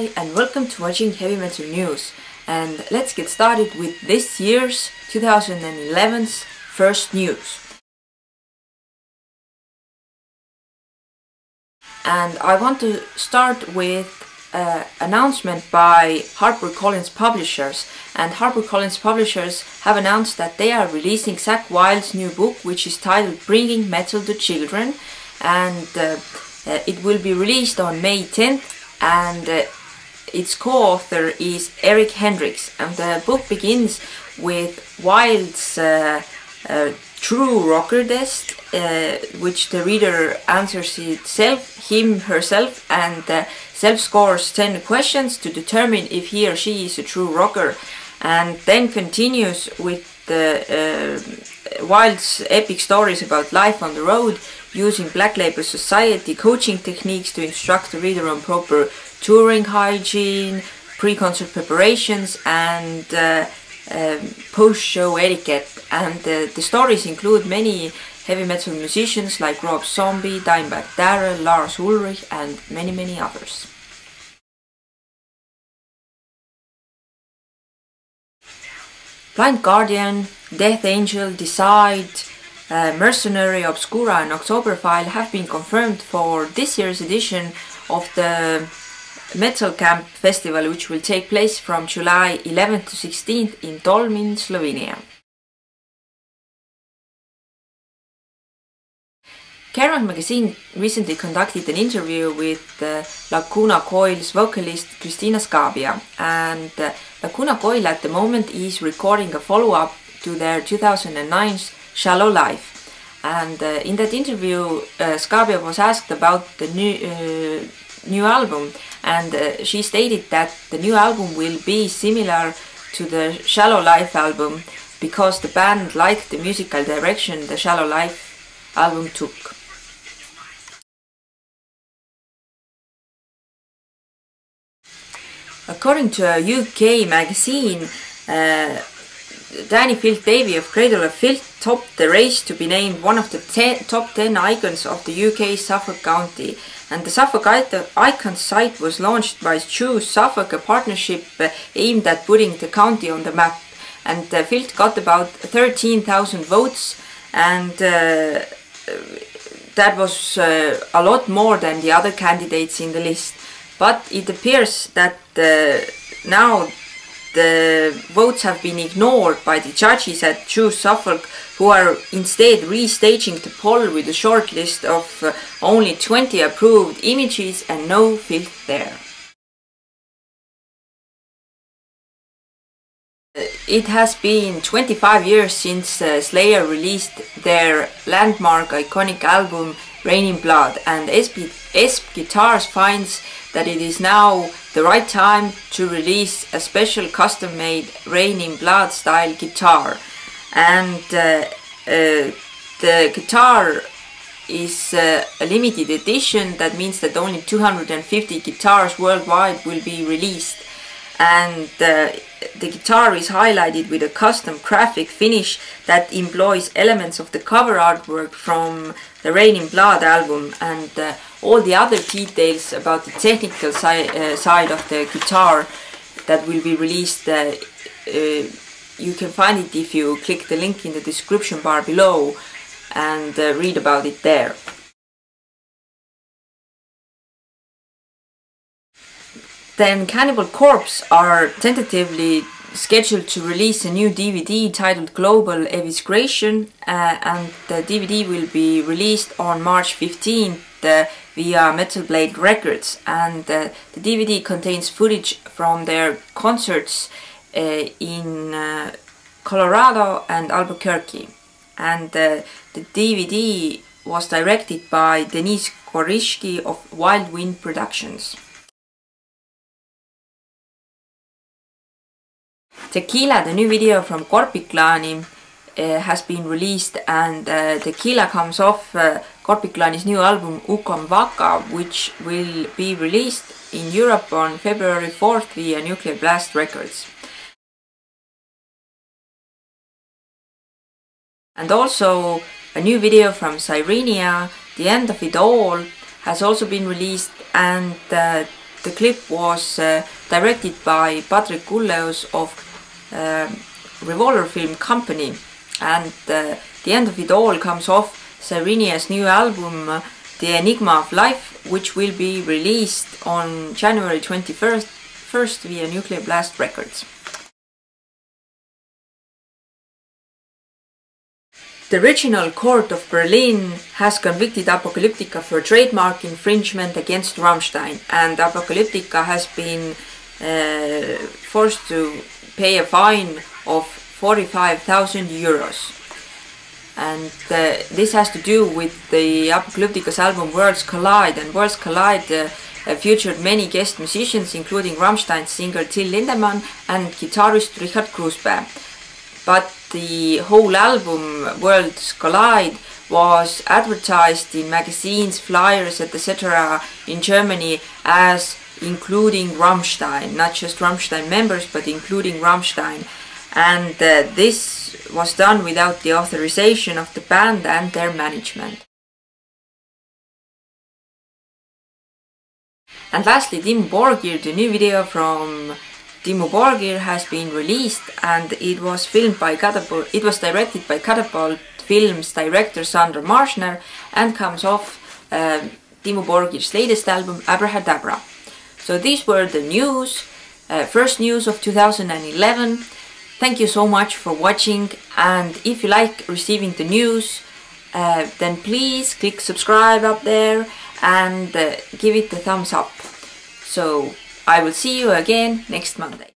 Hi and welcome to watching Heavy Metal News. And let's get started with this year's 2011's first news. And I want to start with an announcement by HarperCollins Publishers. And HarperCollins Publishers have announced that they are releasing Zakk Wylde's new book which is titled Bringing Metal to Children. And uh, uh, it will be released on May 10th and uh, its co-author is Eric Hendrikx and the book begins with Wylde's uh, uh, true rocker test uh, which the reader answers itself, him, herself and uh, self scores 10 questions to determine if he or she is a true rocker and then continues with the uh, Wylde's epic stories about life on the road using Black Label Society coaching techniques to instruct the reader on proper touring hygiene, pre-concert preparations and uh, um, post-show etiquette. And uh, the stories include many heavy metal musicians like Rob Zombie, Dimebag Darrell, Lars Ulrich and many many others. Blind Guardian, Death Angel, Deicide, uh, Mercenary, Obscura and October File have been confirmed for this year's edition of the Metal Camp Festival which will take place from July 11th to 16th in Tolmin, Slovenia. Kerrang magazine recently conducted an interview with uh, Lacuna Coil's vocalist Cristina Scabbia and uh, Lacuna Coil at the moment is recording a follow-up to their 2009's Shallow Life and uh, in that interview uh, Scabbia was asked about the new, uh, new album and uh, she stated that the new album will be similar to the Shallow Life album because the band liked the musical direction the Shallow Life album took. According to a UK magazine, uh, Dani Filth Davey of Cradle of Filth topped the race to be named one of the ten, top 10 icons of the UK Suffolk County. And the Suffolk Icon site was launched by Choose Suffolk, a partnership uh, aimed at putting the county on the map. And Filth got about 13,000 votes, and uh, that was uh, a lot more than the other candidates in the list. But it appears that uh, now the votes have been ignored by the judges at Choose Suffolk who are instead restaging the poll with a short list of uh, only 20 approved images and no filth there. It has been 25 years since uh, Slayer released their landmark iconic album Reign in Blood and Esp, Esp Guitars finds that it is now the right time to release a special custom made Reign in Blood style guitar. And uh, uh, the guitar is uh, a limited edition. That means that only 250 guitars worldwide will be released. And uh, the guitar is highlighted with a custom graphic finish that employs elements of the cover artwork from the Reign in Blood album. And uh, all the other details about the technical si uh, side of the guitar that will be released uh, uh, you can find it if you click the link in the description bar below and uh, read about it there. Then Cannibal Corpse are tentatively scheduled to release a new DVD titled Global Evisceration uh, and the DVD will be released on March 15th uh, via Metal Blade Records and uh, the DVD contains footage from their concerts uh, in uh, Colorado and Albuquerque and the DVD was directed by Denise Korycki of Wild Wind Productions. Tequila, the new video from Korpiklaani, uh, has been released and uh, Tequila comes off uh, Korpiklaani's new album Ukon Wacka, which will be released in Europe on February 4th via Nuclear Blast Records. And also a new video from Sirenia, The End of It All, has also been released and uh, the clip was uh, directed by Patric Ullaeus of uh, Revolver Film Company and uh, the end of it all comes off Sirenia's new album The Enigma of Life which will be released on January 21st first via Nuclear Blast Records. The original court of Berlin has convicted Apocalyptica for trademark infringement against Rammstein and Apocalyptica has been uh, forced to pay a fine of 45,000 euros. And uh, this has to do with the Apocalyptica's album Worlds Collide and Worlds Collide uh, featured many guest musicians including Rammstein singer Till Lindemann and guitarist Richard Kruspe. But the whole album Worlds Collide was advertised in magazines, flyers, etc. in Germany as including Rammstein, not just Rammstein members, but including Rammstein. And uh, this was done without the authorization of the band and their management. And lastly, Dimmu Borgir, the new video from Dimmu Borgir has been released and it was filmed by Catapult, it was directed by Catapult Films director Sandra Marschner and comes off uh, Dimmu Borgir's latest album Abrahadabra. So these were the news, uh, first news of 2011. Thank you so much for watching and if you like receiving the news uh, then please click subscribe up there and uh, give it the thumbs up. So I will see you again next Monday.